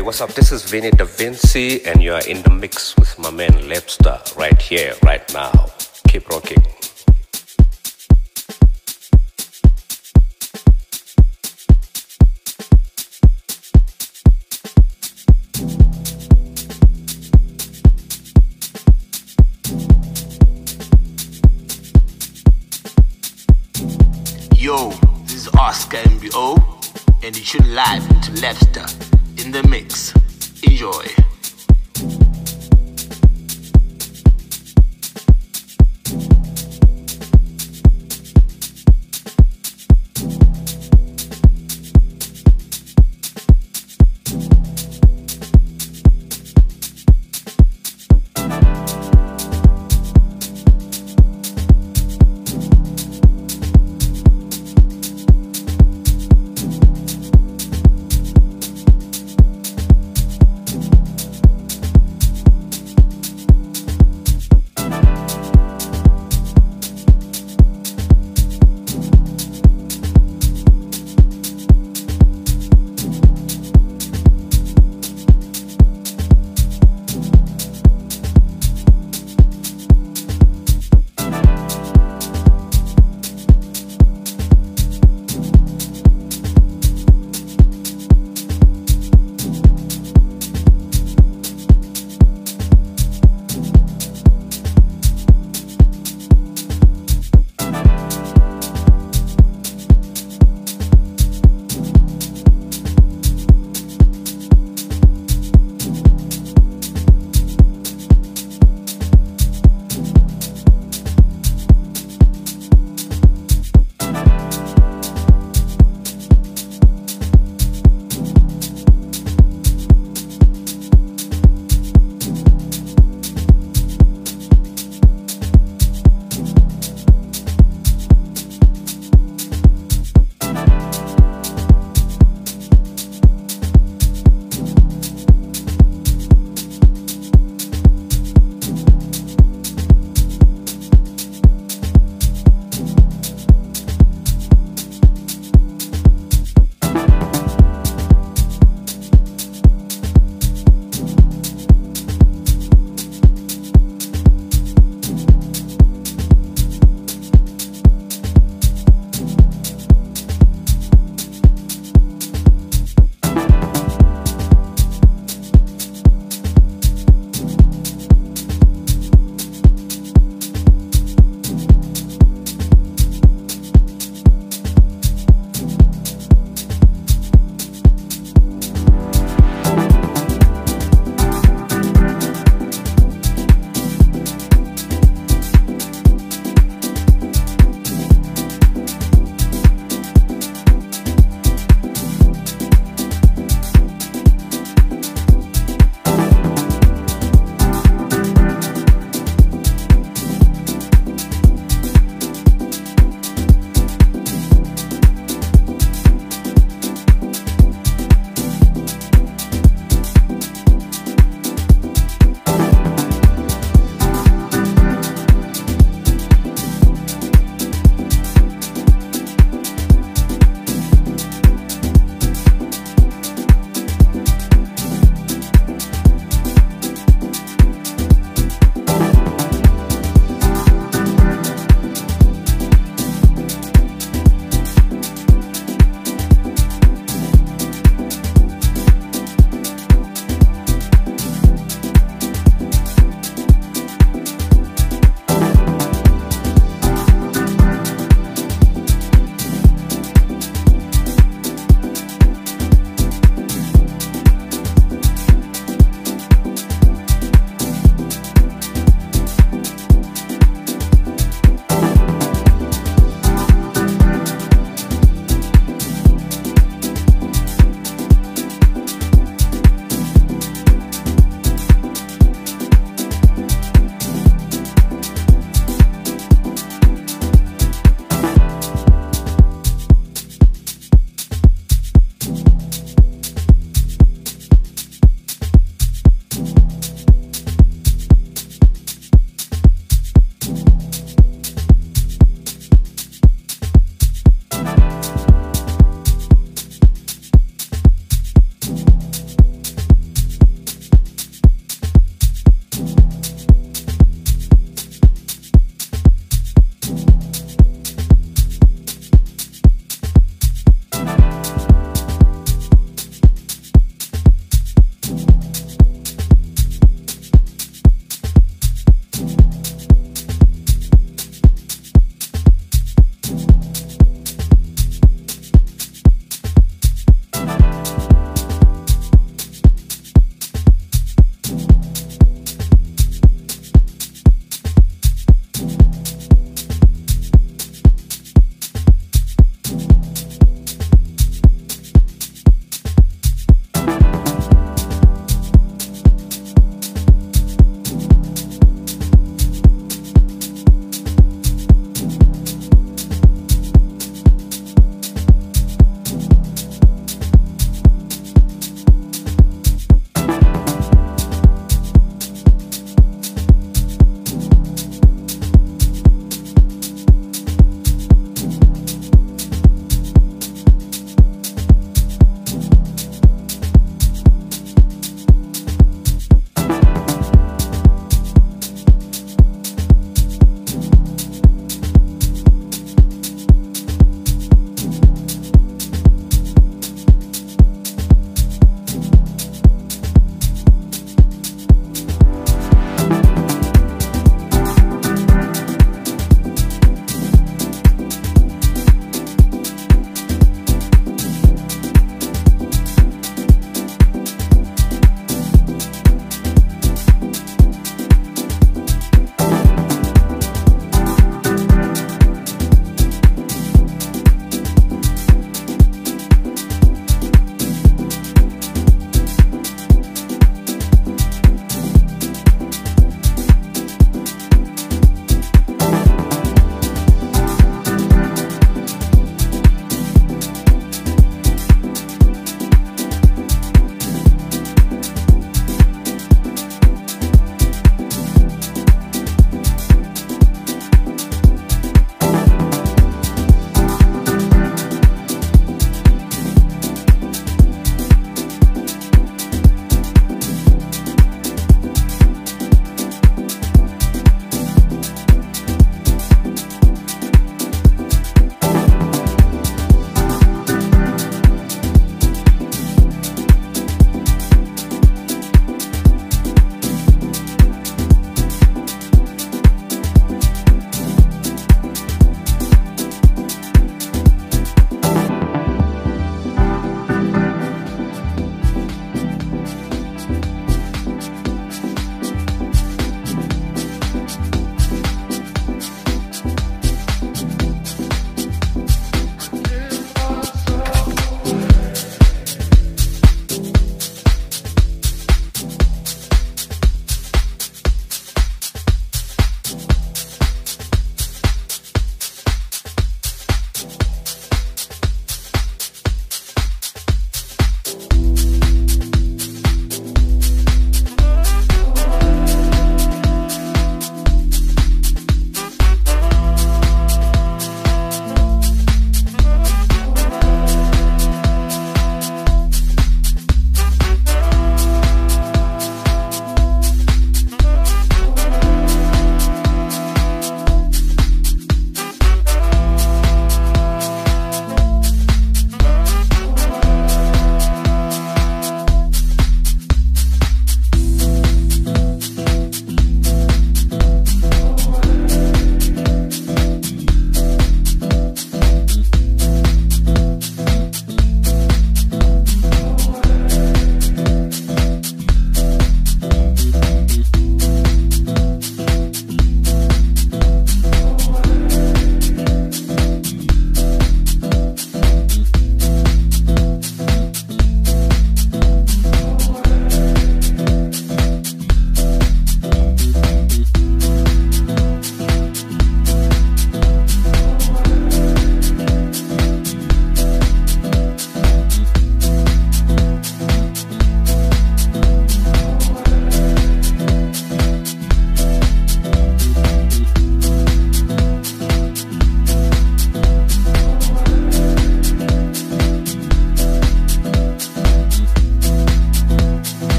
Hey, what's up? This is Vinny Da Vinci, and you are in the mix with my man Lebstar right here, right now. Keep rocking. Yo, this is Oscar MBO, and you tune live into Lebstar in the mix. Enjoy.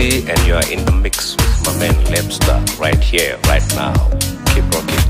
And you're in the mix with my man Lebstar right here, right now. Keep rocking.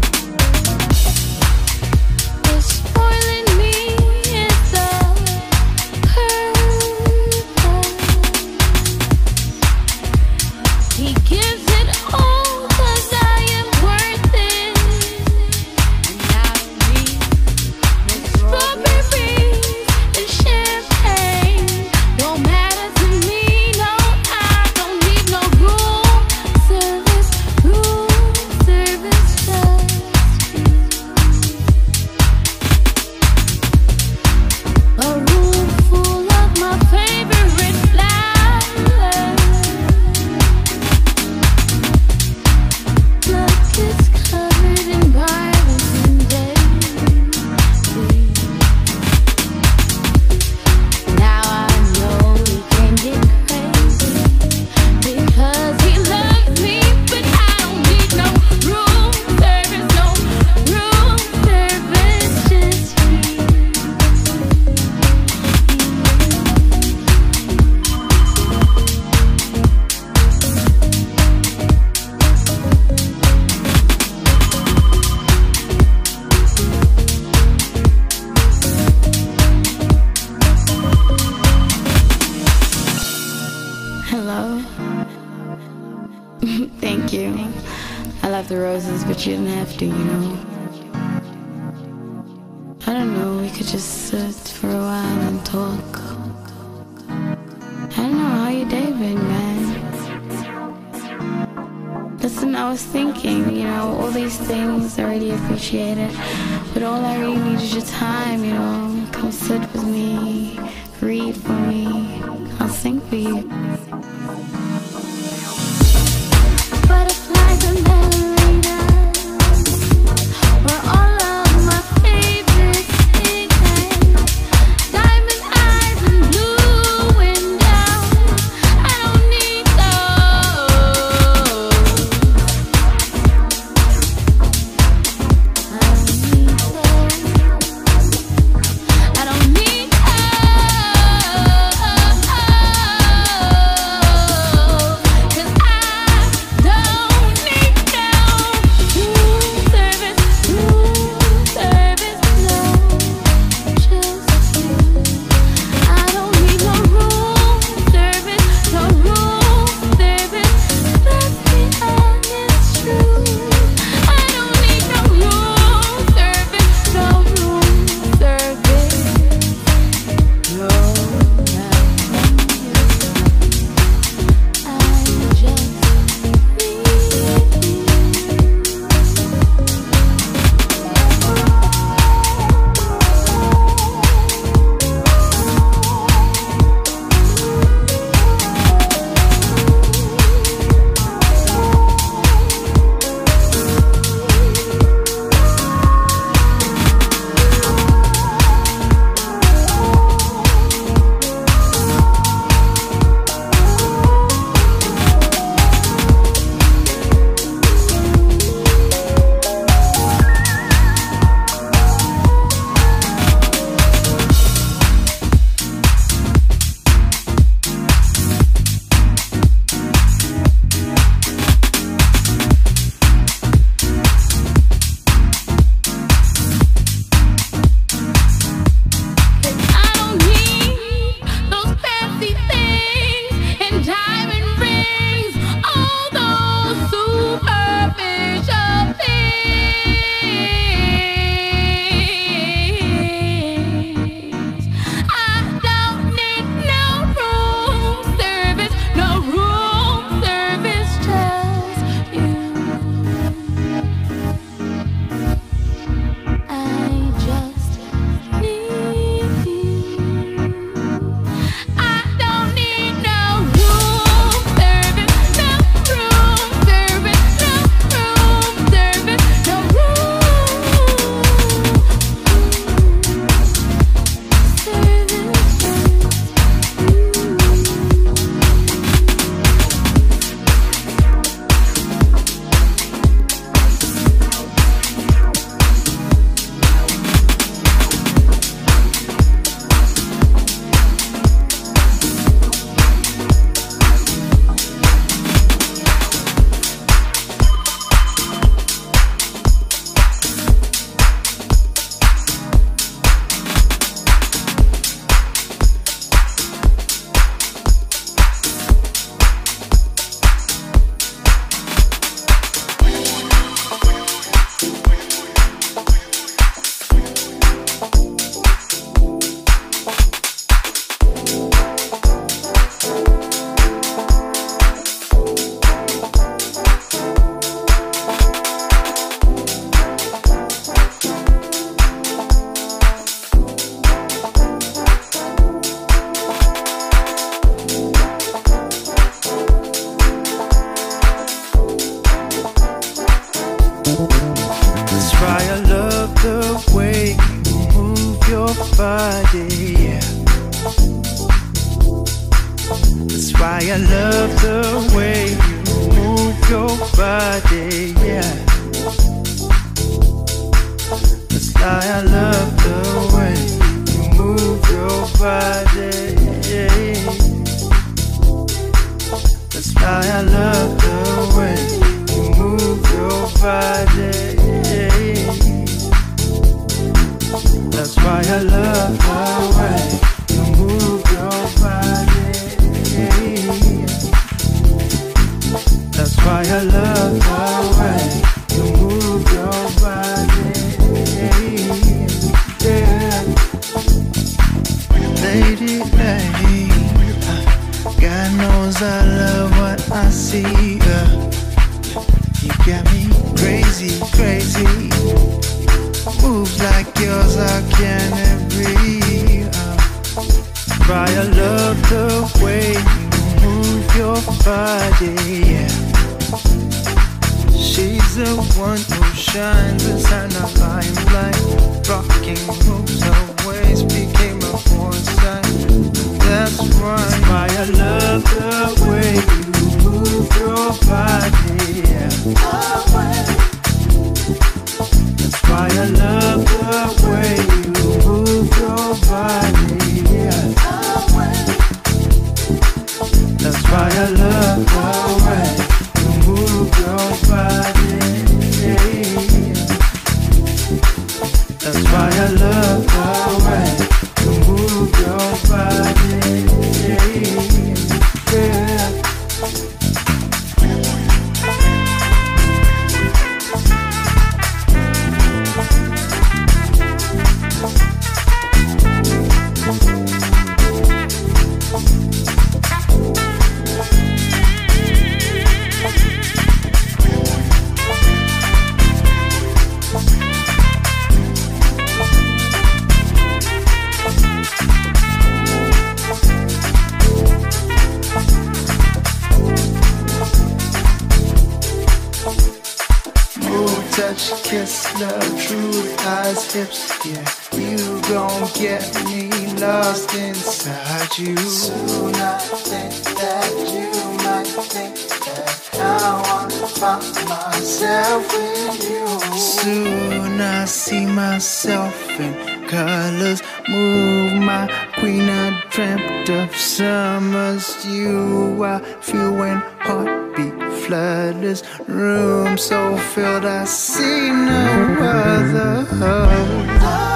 touch, kiss, love, truth, eyes, hips, yeah. You gon' get me lost inside you. Soon I think that you might think that I wanna find myself with you. Soon I see myself in colors move my queen. I dreamt of summers, you. I feel when heartbeat flood this room so filled I see no other.